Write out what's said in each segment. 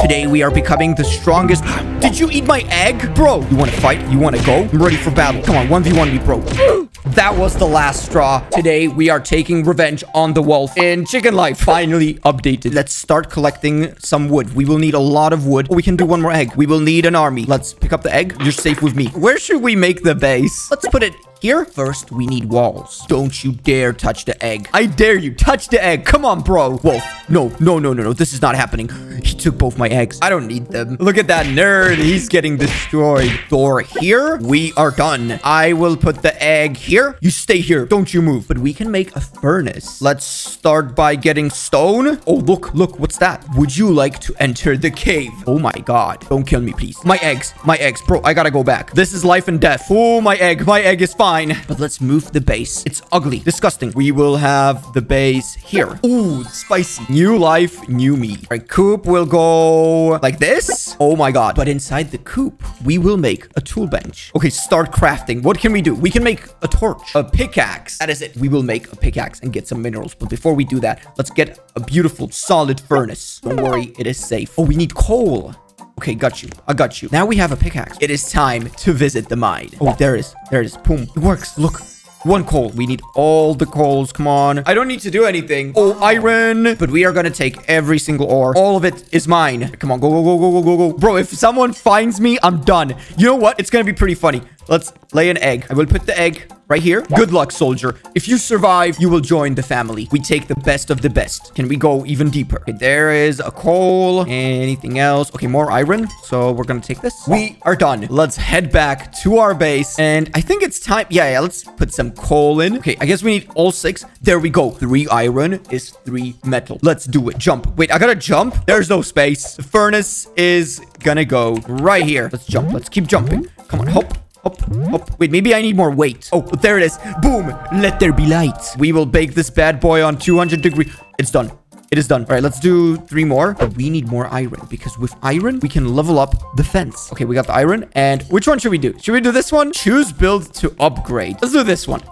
Today we are becoming the strongest. Did you eat my egg? Bro, you want to fight? You want to go? I'm ready for battle. Come on, 1v1 me, bro. That was the last straw. Today, we are taking revenge on the wolf in Chicken Life. Finally updated. Let's start collecting some wood. We will need a lot of wood. We can do one more egg. We will need an army. Let's pick up the egg. You're safe with me. Where should we make the base? Let's put it here. First, we need walls. Don't you dare touch the egg. I dare you. Touch the egg. Come on, bro. Wolf. No, no, no, no, no. This is not happening. He took both my eggs. I don't need them. Look at that nerd. He's getting destroyed. Door here. We are done. I will put the egg here. You stay here. Don't you move. But we can make a furnace. Let's start by getting stone. Oh, look, look. What's that? Would you like to enter the cave? Oh my god. Don't kill me, please. My eggs. My eggs. Bro, I gotta go back. This is life and death. Oh, my egg. My egg is fine. But let's move the base. It's ugly. Disgusting. We will have the base here. Ooh, spicy. New life, new me. All right, coop will go like this. Oh my god. But inside the coop, we will make a tool bench. Okay, start crafting. What can we do? We can make a torch, a pickaxe. That is it. We will make a pickaxe and get some minerals. But before we do that, let's get a beautiful solid furnace. Don't worry, it is safe. Oh, we need coal. Okay, got you. I got you. Now we have a pickaxe. It is time to visit the mine. Oh, there it is. There it is. Boom. It works. Look. One coal. We need all the coals. Come on. I don't need to do anything. Oh, iron. But we are going to take every single ore. All of it is mine. Come on. Go, go, go, go, go, go, go. Bro, if someone finds me, I'm done. You know what? It's going to be pretty funny. Let's lay an egg. I will put the egg right here. Good luck, soldier. If you survive, you will join the family. We take the best of the best. Can we go even deeper? Okay, there is a coal. Anything else? Okay, more iron. So we're gonna take this. We are done. Let's head back to our base. And I think it's time. Yeah, yeah, let's put some coal in. Okay, I guess we need all six. There we go. Three iron is three metal. Let's do it. Jump. Wait, I gotta jump. There's no space. The furnace is gonna go right here. Let's jump. Let's keep jumping. Come on, hop. Hop, hop. Wait, maybe I need more weight. Oh, there it is. Boom. Let there be light. We will bake this bad boy on 200 degree. It's done. It is done. All right, let's do three more. But we need more iron because with iron, we can level up the fence. Okay, we got the iron. And which one should we do? Should we do this one? Choose build to upgrade. Let's do this one.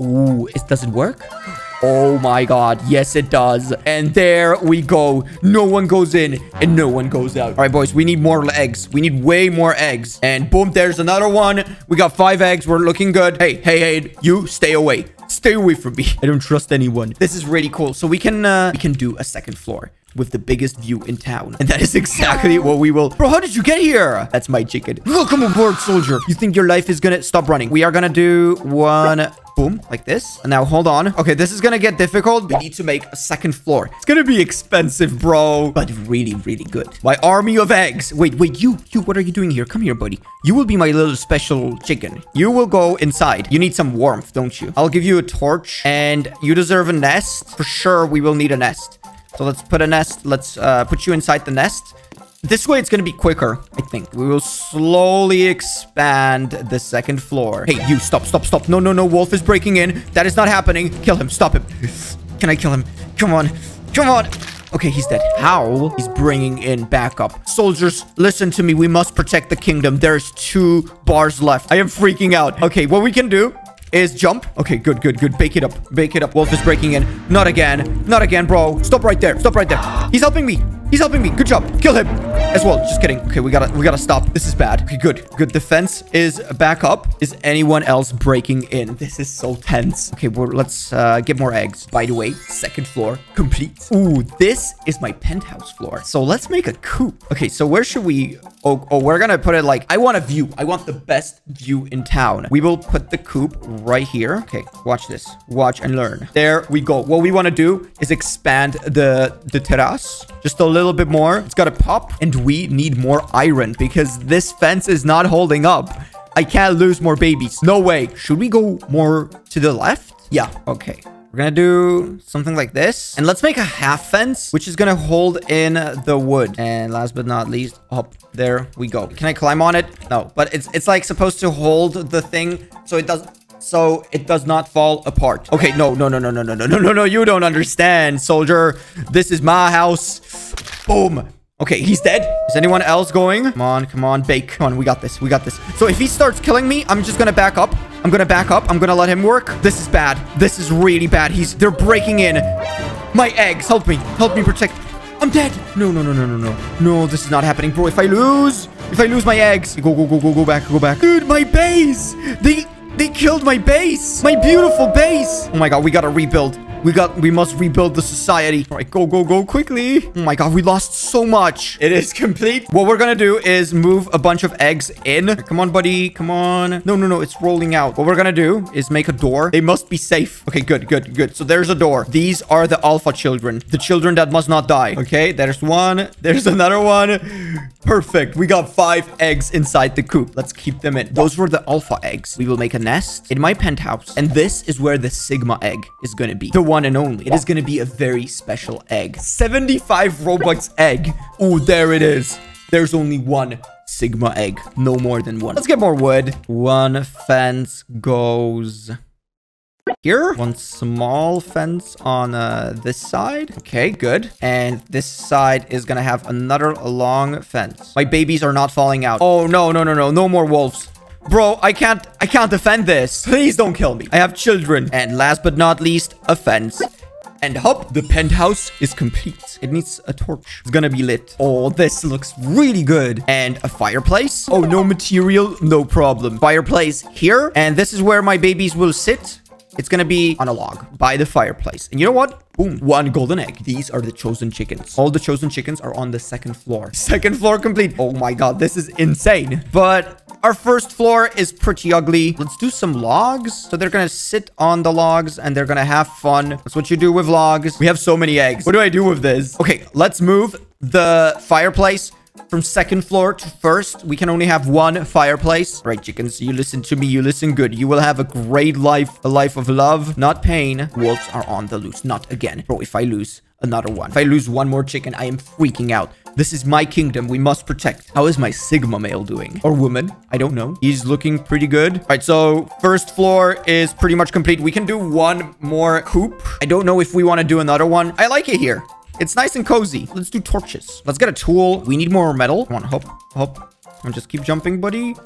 Ooh, it, does it work? Oh my god. Yes, it does. And there we go. No one goes in and no one goes out. All right, boys. We need more eggs. We need way more eggs. And boom, there's another one. We got five eggs. We're looking good. Hey, hey, hey. You stay away. Stay away from me. I don't trust anyone. This is really cool. So we can, uh, we can do a second floor with the biggest view in town. And that is exactly what we will... Bro, how did you get here? That's my chicken. Welcome aboard, soldier. You think your life is gonna stop running? We are gonna do one... Boom, like this. And now, hold on. Okay, this is gonna get difficult. We need to make a second floor. It's gonna be expensive, bro. But really, really good. My army of eggs. Wait, wait, you, you, what are you doing here? Come here, buddy. You will be my little special chicken. You will go inside. You need some warmth, don't you? I'll give you a torch. And you deserve a nest. For sure, we will need a nest. So let's put a nest. Let's uh, put you inside the nest. This way, it's going to be quicker, I think. We will slowly expand the second floor. Hey, you, stop, stop, stop. No, no, no. Wolf is breaking in. That is not happening. Kill him. Stop him. Can I kill him? Come on. Come on. Okay, he's dead. How? He's bringing in backup. Soldiers, listen to me. We must protect the kingdom. There's two bars left. I am freaking out. Okay, what we can do is jump. Okay, good, good, good. Bake it up. Bake it up. Wolf is breaking in. Not again. Not again, bro. Stop right there. Stop right there. He's helping me. He's helping me. Good job. Kill him as well. Just kidding. Okay, we gotta we gotta stop. This is bad. Okay, good. Good. Defense is back up. Is anyone else breaking in? This is so tense. Okay, well, let's uh, get more eggs. By the way, second floor complete. Ooh, this is my penthouse floor. So let's make a coop. Okay, so where should we... Oh, oh, we're gonna put it like... I want a view. I want the best view in town. We will put the coop right here. Okay, watch this. Watch and learn. There we go. What we want to do is expand the, the terrace just a little bit more. It's got to pop. And we need more iron because this fence is not holding up. I can't lose more babies. No way. Should we go more to the left? Yeah. Okay. We're gonna do something like this. And let's make a half fence, which is gonna hold in the wood. And last but not least, up there we go. Can I climb on it? No, but it's it's like supposed to hold the thing so it does so it does not fall apart. Okay, no, no, no, no, no, no, no, no, no, no. You don't understand, soldier. This is my house. Boom. Okay, he's dead. Is anyone else going? Come on, come on, bake. Come on, we got this. We got this. So if he starts killing me, I'm just gonna back up. I'm gonna back up. I'm gonna let him work. This is bad. This is really bad. He's they're breaking in. My eggs. Help me. Help me protect. I'm dead. No, no, no, no, no, no. No, this is not happening, bro. If I lose, if I lose my eggs, go, go, go, go, go back, go back. Dude, my base. They, they killed my base. My beautiful base. Oh my God, we gotta rebuild. We got, we must rebuild the society. All right, go, go, go quickly. Oh my God, we lost so much. It is complete. What we're gonna do is move a bunch of eggs in. Come on, buddy. Come on. No, no, no. It's rolling out. What we're gonna do is make a door. They must be safe. Okay, good, good, good. So there's a door. These are the alpha children. The children that must not die. Okay, there's one. There's another one. Perfect. We got five eggs inside the coop. Let's keep them in. Those were the alpha eggs. We will make a nest in my penthouse. And this is where the sigma egg is gonna be. The one and only. It is going to be a very special egg. 75 Robux egg. Oh, there it is. There's only one Sigma egg. No more than one. Let's get more wood. One fence goes here. One small fence on uh, this side. Okay, good. And this side is gonna have another long fence. My babies are not falling out. Oh, no, no, no, no. No more wolves. Bro, I can't, I can't defend this. Please don't kill me. I have children. And last but not least, a fence. And hop, the penthouse is complete. It needs a torch. It's gonna be lit. Oh, this looks really good. And a fireplace. Oh, no material, no problem. Fireplace here. And this is where my babies will sit. It's gonna be on a log by the fireplace. And you know what? Boom. One golden egg. These are the chosen chickens. All the chosen chickens are on the second floor. Second floor complete. Oh my god, this is insane. But our first floor is pretty ugly. Let's do some logs. So they're gonna sit on the logs and they're gonna have fun. That's what you do with logs. We have so many eggs. What do I do with this? Okay, let's move the fireplace from second floor to first. We can only have one fireplace. Right, chickens, you listen to me. You listen good. You will have a great life, a life of love, not pain. Wolves are on the loose. Not again. Bro, if I lose another one, if I lose one more chicken, I am freaking out. This is my kingdom. We must protect. How is my Sigma male doing? Or woman? I don't know. He's looking pretty good. All right, so first floor is pretty much complete. We can do one more coop. I don't know if we want to do another one. I like it here. It's nice and cozy. Let's do torches. Let's get a tool. We need more metal. Come on, hop, hop. And just keep jumping, buddy.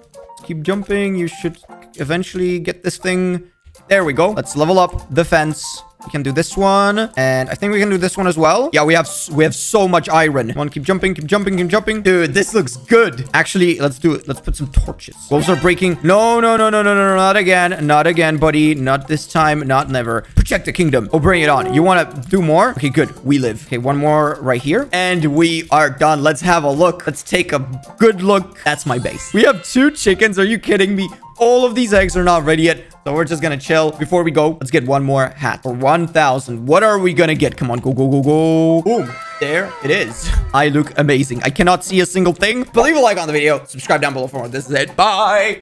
Keep jumping. You should eventually get this thing. There we go. Let's level up the fence. We can do this one. And I think we can do this one as well. Yeah, we have we have so much iron. Come on, keep jumping, keep jumping, keep jumping. Dude, this looks good. Actually, let's do it. Let's put some torches. Wolves are breaking. No, no, no, no, no, no, not again. Not again, buddy. Not this time. Not never. Protect the kingdom. Oh, bring it on. You want to do more? Okay, good. We live. Okay, one more right here. And we are done. Let's have a look. Let's take a good look. That's my base. We have two chickens. Are you kidding me? All of these eggs are not ready yet. So we're just gonna chill. Before we go, let's get one more hat for 1,000. What are we gonna get? Come on, go, go, go, go. Boom. There it is. I look amazing. I cannot see a single thing. But leave a like on the video. Subscribe down below for more. This is it. Bye.